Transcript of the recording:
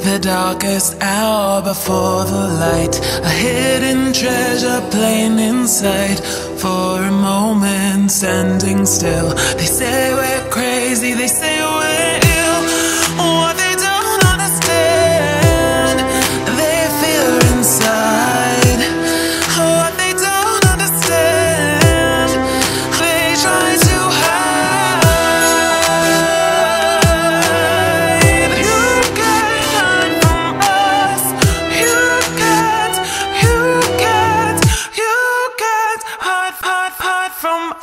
The darkest hour before the light, a hidden treasure plain in sight. For a moment, standing still, they say we're crazy, they say from